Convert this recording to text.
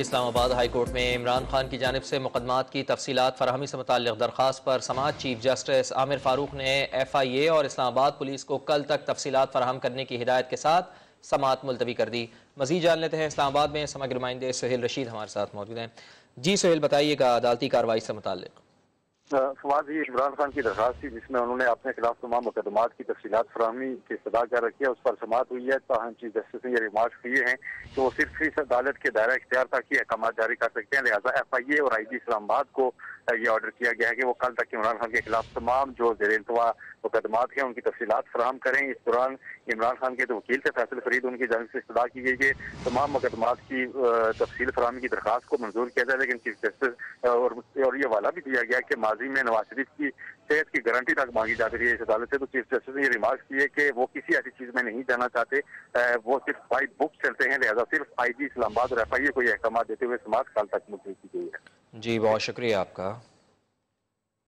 Islamabad high court में इमरान खान की जानब से मुकदमात की तफसीत फरहमी से मुतल दरख्वास्त पर समाज चीफ जस्टिस आमिर फारूक ने एफ़ आई ए और इस्लामाबाद पुलिस को कल तक तफसीत फराहम करने की हिदायत के साथ समात मुलतवी कर दी। मजीद जान लेते हैं इस्लामाबाद में समग्र नुमाइंदे सहेल रशीद हमारे साथ मौजूद हैं। जी सहेल, बताइएगा अदालती कार्रवाई से मुतल फवाद ये इमरान खान की दरखास्त थी, जिसमें उन्होंने अपने खिलाफ तमाम मुकदमात की तफसीत फरहमी की सदा कर रखी है, उस पर समात हुई है। ताहम चीफ जस्टिस ने ये रिमार्क किए हैं कि वो सिर्फ़ इस अदालत के दायरा इख्तियार तक ही अहकाम जारी कर सकते हैं। लिहाजा एफ़ आई ए और आई जी इस्लामाबाद को ये ऑर्डर किया गया है कि वो कल तक इमरान खान के खिलाफ तमाम जो जेर इंतवा मुकदमात हैं, उनकी तफसीत फराहम करें। इस दौरान इमरान खान के तो वकील से फैसल फरीद, उनकी जानब से इस्तः की गई कि तमाम मुकदमात की तफसील फरामी की दरखास्त को मंजूर किया जाए, लेकिन चीफ जस्टिस और ये वाला भी दिया गया कि माजी में नवाज़ शरीफ की सेहत की गारंटी तक मांगी जा रही है इस अदालत से तो चीफ जस्टिस ने ये रिमार्क किए कि वो किसी ऐसी चीज़ में नहीं जाना चाहते। वो सिर्फ़ फाइव बुक चलते हैं, लिहाजा सिर्फ़ आई जी इस्लामाबाद और एफ़ आई ए को यह अहकाम देते हुए समाज काल तक मुलतवी की गई है। जी, बहुत शुक्रिया आपका।